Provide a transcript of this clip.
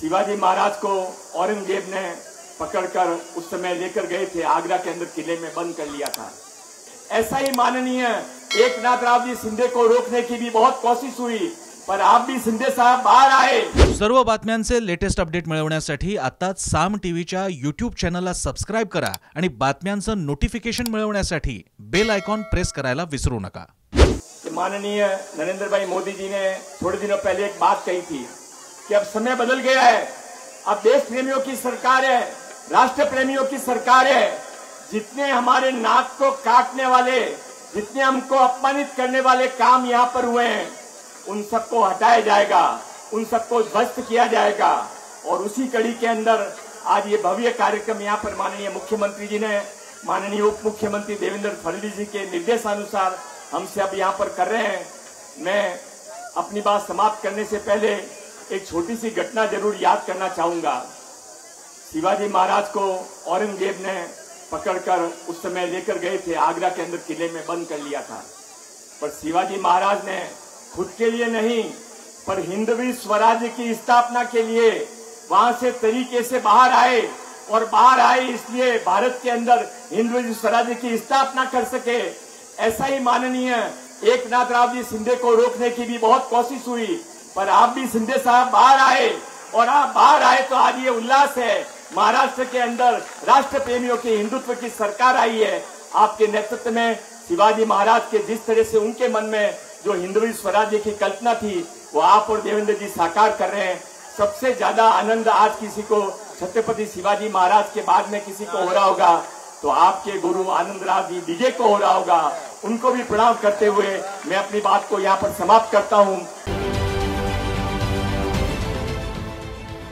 शिवाजी महाराज को औरंगज़ेब ने पकड़कर उस समय लेकर गए थे आगरा के अंदर किले में बंद कर लिया था। ऐसा ही माननीय एक नाथ राव जी शिंदे को रोकने की भी बहुत कोशिश हुई पर आप भी शिंदे साहब बाहर आए। सर्व बातम्यांचे लेटेस्ट अपडेट मिळवण्यासाठी आताच साम टीव्हीच्या युट्यूब चॅनलला सबस्क्राईब करा आणि बातम्यांचं नोटिफिकेशन मिळवण्यासाठी बेल आयकॉन प्रेस करायला विसरू नका. माननीय नरेंद्र भाई मोदी जी ने थोड़े दिनों पहले एक बात कही थी कि अब समय बदल गया है। अब देश प्रेमियों की सरकार है राष्ट्र प्रेमियों की सरकार है। जितने हमारे नाक को काटने वाले, जितने हमको अपमानित करने वाले काम यहाँ पर हुए हैं, उन सबको हटाया जाएगा, उन सबको ध्वस्त किया जाएगा। और उसी कड़ी के अंदर आज ये भव्य कार्यक्रम यहाँ पर माननीय मुख्यमंत्री जी ने, माननीय उप मुख्यमंत्री देवेंद्र फडणवीस जी के निर्देशानुसार हमसे अब यहाँ पर कर रहे हैं। मैं अपनी बात समाप्त करने से पहले एक छोटी सी घटना ज़रूर याद करना चाहूँगा। शिवाजी महाराज को औरंगज़ेब ने पकड़कर उस समय लेकर गए थे, आगरा के अंदर किले में बंद कर लिया था। पर शिवाजी महाराज ने खुद के लिए नहीं, पर हिंदवी स्वराज्य की स्थापना के लिए वहाँ से तरीके से बाहर आए और बाहर आए इसलिए भारत के अंदर हिंदवी स्वराज्य की स्थापना कर सके। ऐसा ही माननीय एक नाथ राव जी शिंदे को रोकने की भी बहुत कोशिश हुई। पर आप भी सिंधे साहब बाहर आए, और आप बाहर आए तो आज ये उल्लास है। महाराष्ट्र के अंदर राष्ट्र प्रेमियों की हिंदुत्व की सरकार आई है। आपके नेतृत्व में शिवाजी महाराज के जिस तरह से उनके मन में जो हिंदवी स्वराज्य की कल्पना थी, वो आप और देवेंद्र जी साकार कर रहे हैं। सबसे ज़्यादा आनंद आज किसी को छत्रपति शिवाजी महाराज के बाद में किसी को हो रहा होगा तो आपके गुरु आनंद राव जी विजय को हो रहा होगा। उनको भी प्रणाम करते हुए मैं अपनी बात को यहाँ पर समाप्त करता हूँ।